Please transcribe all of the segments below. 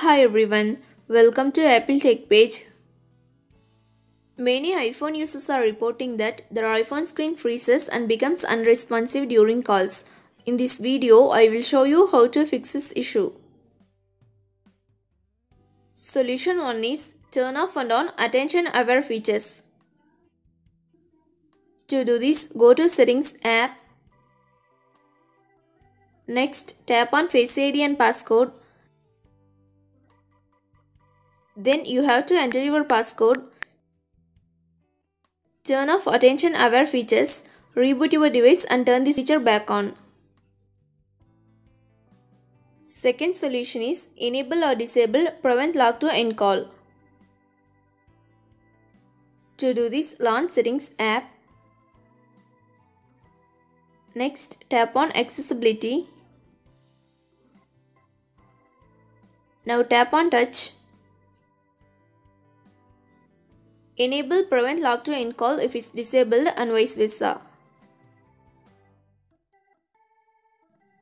Hi everyone, welcome to Apple Tech page. Many iPhone users are reporting that their iPhone screen freezes and becomes unresponsive during calls. In this video, I will show you how to fix this issue. Solution 1 is turn off and on attention aware features. To do this, go to settings app. Next, tap on Face ID and passcode. Then you have to enter your passcode. Turn off attention aware features, reboot your device and turn this feature back on. Second solution is enable or disable prevent lock to end call. To do this, launch settings app. Next, tap on accessibility. Now tap on touch. Enable prevent lock to end call if it's disabled and vice versa.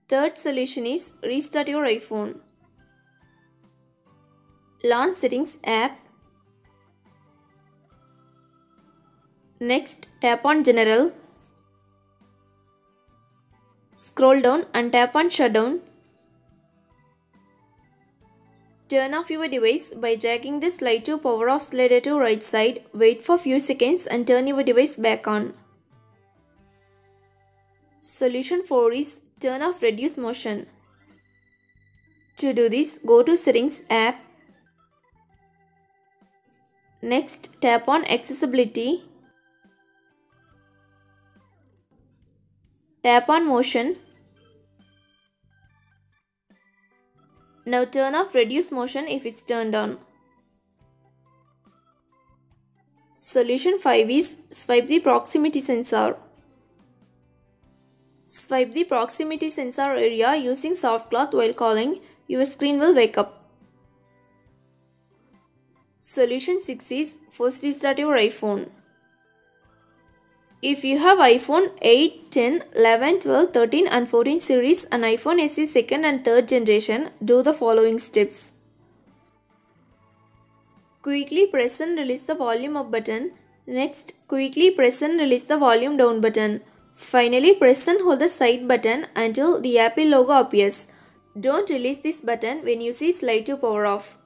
Third solution is restart your iPhone. Launch settings app. Next tap on general. Scroll down and tap on shutdown. Turn off your device by dragging the slide to power off slider to right side. Wait for few seconds and turn your device back on. Solution 4 is turn off reduce motion. To do this, go to settings app. Next, tap on accessibility. Tap on motion. Now turn off reduce motion if it's turned on. Solution 5 is swipe the proximity sensor. Swipe the proximity sensor area using soft cloth while calling, your screen will wake up. Solution 6 is first restart your iPhone. If you have iPhone 8, 10, 11, 12, 13 and 14 series and iPhone SE second and third generation, do the following steps. Quickly press and release the volume up button. Next, quickly press and release the volume down button. Finally, press and hold the side button until the Apple logo appears. Don't release this button when you see slide to power off.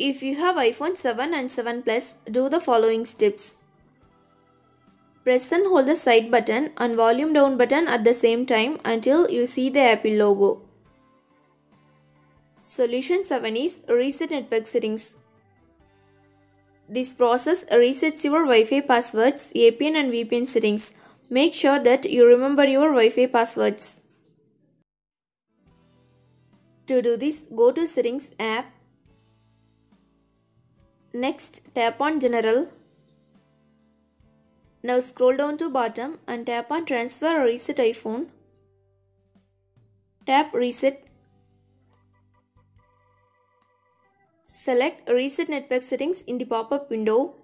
If you have iPhone 7 and 7 Plus, do the following steps. Press and hold the side button and volume down button at the same time until you see the Apple logo. Solution 7 is Reset Network Settings. This process resets your Wi-Fi passwords, APN and VPN settings. Make sure that you remember your Wi-Fi passwords. To do this, go to Settings app. Next, tap on General. Now scroll down to bottom and tap on Transfer or Reset iPhone. Tap Reset. Select Reset Network Settings in the pop-up window.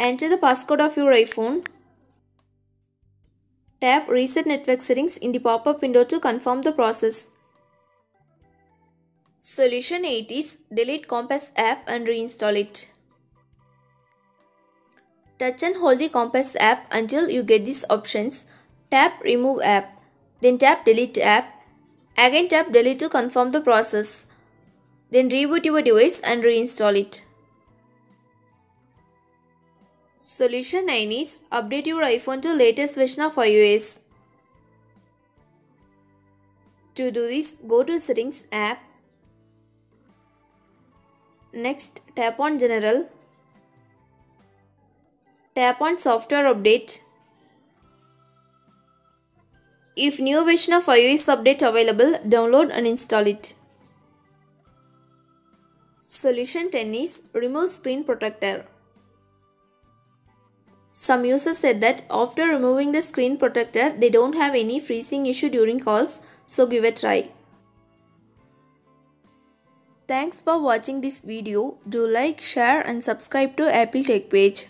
Enter the passcode of your iPhone. Tap Reset Network Settings in the pop-up window to confirm the process. Solution 8 is delete Compass app and reinstall it. Touch and hold the Compass app until you get these options. Tap Remove app. Then tap Delete app. Again tap Delete to confirm the process. Then reboot your device and reinstall it. Solution 9 is update your iPhone to latest version of iOS. To do this, go to Settings app. Next, tap on General. Tap on Software Update. If new version of iOS update available, download and install it. Solution 10 is remove screen protector. Some users said that after removing the screen protector, they don't have any freezing issue during calls, so give a try. Thanks for watching this video. Do like, share and subscribe to Apple Tech page.